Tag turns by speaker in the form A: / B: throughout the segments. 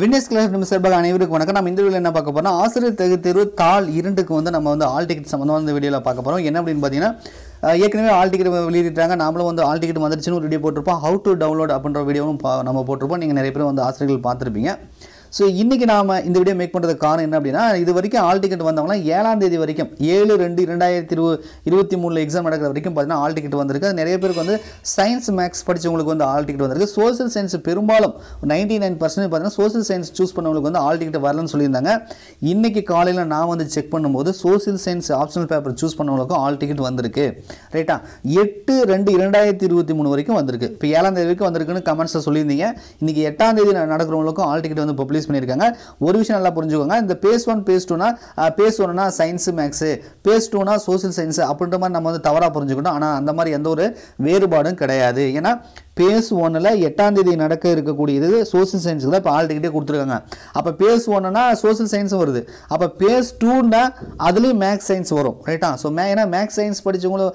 A: Witness class நம்ம சார்பாக அனைவருக்கும் வணக்கம். நம்ம இந்த வீடியோவில் என்ன பார்க்க போறோம் ஆசிரியர் தகு தேர்வு தாள் இரண்டுக்கு வந்து நம்ம வந்து ஆல் டிக்கெட் சம்மந்தமாக இந்த வீடியோவில் பார்க்க போகிறோம் என்ன அப்படின்னு பார்த்தீங்கன்னா ஏற்கனவே ஆல் டிக்கெட் வெளியிட்டாங்க நாமளும் வந்து ஆல் டிக்கெட் வந்துருச்சுன்னு ஒரு வீடியோ போட்டிருப்போம். ஹவு டு டவுன்லோட் அப்படின்ற வீடியோவும் நம்ம போட்டிருப்போம். நீங்கள் நிறைய பேர் வந்து ஆசிரியர்கள் பார்த்துருப்பீங்க. ஸோ இன்றைக்கி நாம் இந்த வீடியோ மேக் பண்ணுறதுக்கு காரணம் என்ன அப்படின்னா இது வரைக்கும் ஆல் டிக்கெட் வந்தவங்களாம் ஏழாம் தேதி வரைக்கும் ஏழு ரெண்டு ரெண்டாயிரத்தி இருபது இருபத்தி மூணில் எக்ஸாம் நடக்கிற வரைக்கும் பார்த்தீங்கன்னா ஆல் டிக்கெட் வந்திருக்கு. நிறைய பேருக்கு வந்து சயின்ஸ் மேக்ஸ் படிச்சவங்களுக்கு வந்து ஆல் டிக்கெட் வந்திருக்கு. சோசியல் சயின்ஸ் பெரும்பாலும் நைன்டி நைன் பர்சன்ட் பார்த்தீங்கன்னா சோசியல் சயின்ஸ் சூஸ் பண்ணவங்களுக்கு வந்து ஆல் டிக்கெட் வரலன்னு சொல்லியிருந்தாங்க. இன்றைக்கி காலையில் நான் வந்து செக் பண்ணும்போது social science optional paper choose பண்ணவங்களுக்கும் all ticket வந்திருக்கு. ரைட்டா எட்டு ரெண்டு இரண்டாயிரத்தி இருபத்தி மூணு வரைக்கும் வந்திருக்கு. இப்போ ஏழாம் தேதி வரைக்கும் வந்திருக்குன்னு கமெண்ட்ஸில் சொல்லியிருந்தீங்க. இன்னைக்கு எட்டாம் தேதி நடக்கிறவங்களுக்கும் ஆல் டிக்கெட் வந்து பப்ளிஷ் பண்ணியிருக்காங்க. ஒரு விஷயம் நல்லா புரிஞ்சுக்கோங்க. இந்த பேஸ் ஒன் பேஸ் டூனா பேஸ் ஒன்னா சயின்ஸு மேக்ஸு பேஸ் டூனா சோசியல் சயின்ஸ் அப்படின்ற மாதிரி நம்ம வந்து தவறாக புரிஞ்சுக்கணும். ஆனால் அந்த மாதிரி எந்த ஒரு வேறுபாடும் கிடையாது. ஏன்னா பேஸ் ஒன்னில் எட்டாம் தேதி நடக்க இருக்கக்கூடியது சோசியல் சயின்ஸுக்கு தான் இப்போ ஆல் கொடுத்துருக்காங்க. அப்போ பேஸ் ஒன்றுனா சோசியல் சயின்ஸும் வருது. அப்போ பேஸ் டூன்னா அதுலேயும் மேக்ஸ் சயின்ஸ் வரும். ரைட்டா ஸோ மே ஏன்னா மேக்ஸ் சயின்ஸ் படித்தவங்களும்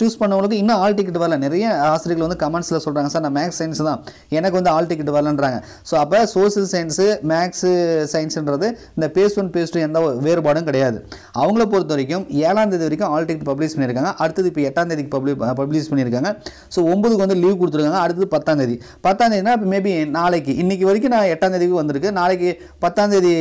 A: சூஸ் பண்ணவங்களுக்கு இன்னும் ஆல் டிக்கெட் வரல. நிறைய ஆசிரியர்கள் வந்து கமெண்ட்ஸில் சொல்கிறாங்க சார் நான் மேக்ஸ் சயின்ஸ் தான். எனக்கு வந்து ஆல் டிக்கெட் வரலன்றாங்க. ஸோ அப்போ சோசியல் சயின்ஸு மேக்ஸு சயின்ஸுன்றது இந்த பேஸ் ஒன் பேஸ் டூ எந்த வேறுபாடும் கிடையாது. அவங்கள பொறுத்த வரைக்கும் ஏழாம் தேதி வரைக்கும் ஆல் டிக்கெட் பப்ளிஷ் பண்ணியிருக்காங்க. அடுத்தது இப்போ எட்டாம் தேதிக்கு பப்ளி பப்ளிஷ் பண்ணியிருக்காங்க. ஸோ ஒம்பதுக்கு வந்து லீவ் கொடுத்துருக்காங்க. அடுத்தது பத்தாம் தேதி. பத்தாம் தேதினா மேபி நாளைக்கு. இன்னைக்கு வரைக்கும் நான் எட்டாம் தேதிக்கு வந்திருக்கு. நாளைக்கு பத்தாம் தேதி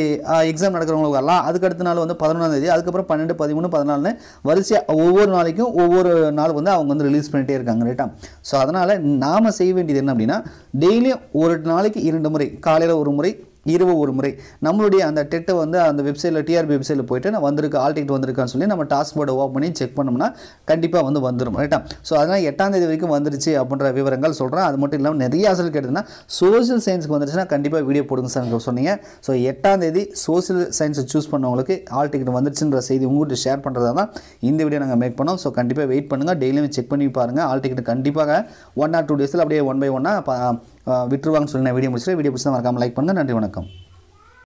A: எக்ஸாம் நடக்கிறவங்களுக்கு வரலாம். அதுக்கு அடுத்த நாள் வந்து பதினொன்றாம் தேதி. அதுக்கப்புறம் பன்னெண்டு பதிமூணு பதினாலுன்னு வரிசையாக ஒவ்வொரு நாளைக்கும் ஒவ்வொரு நாள் வந்து அவங்க வந்து ரிலீஸ் பண்ணிட்டே இருக்காங்க ரைட்டா ஸோ அதனால் நாம் செய்ய வேண்டியது என்ன அப்படின்னா டெய்லியும் ஒரு நாளைக்கு இரண்டு முறை காலையில் ஒரு முறை இரவு ஒரு முறை. நம்மளுடைய அந்த டெட்டை வந்து அந்த வெப்சைட்டில் டிஆர்பி வெப்சைட்டில் போயிட்டு நான் வந்திருக்கு ஆல் டிக்கெட் வந்திருக்கான்னு சொல்லி நம்ம டாஸ்க் போர்டை ஓப்பன் பண்ணி செக் பண்ணோம்னா கண்டிப்பாக வந்து வந்துடும் ரைட்டா ஸோ அதனால் எட்டாம் தேதி வரைக்கும் வந்துருச்சு அப்படின்ற விவரங்கள் சொல்கிறேன் அது மட்டும் இல்லாமல் நிறைய அசல் கேட்டதுன்னா சோஷியல் சயின்ஸ்க்கு வந்துருச்சுன்னா கண்டிப்பாக வீடியோ போடுங்க சார் சொன்னீங்க. ஸோ எட்டாம் தேதி சோஷியல் சயின்ஸை சூஸ் பண்ணவங்களுக்கு ஆல் டிக்கெட் வந்துருச்சுன்ற செய்தி உங்கள்கிட்ட ஷேர் பண்ணுறதா தான் இந்த வீடியோ நாங்கள் மேக் பண்ணோம். ஸோ கண்டிப்பாக வெயிட் பண்ணுங்கள் டெய்லியும் செக் பண்ணி பாருங்கள் ஆல் டிக்கெட் கண்டிப்பாக ஒன் ஆர் டூ டேஸில் அப்படியே ஒன் பை ஒன்னாக விட்டுருவாங்கன்னு சொல்லி நான் வீடியோ முடிச்சுட்டு வீடியோ பிடிச்சா மறக்காமல் லைக் பண்ணுங்கள் நன்றி வணக்கம்.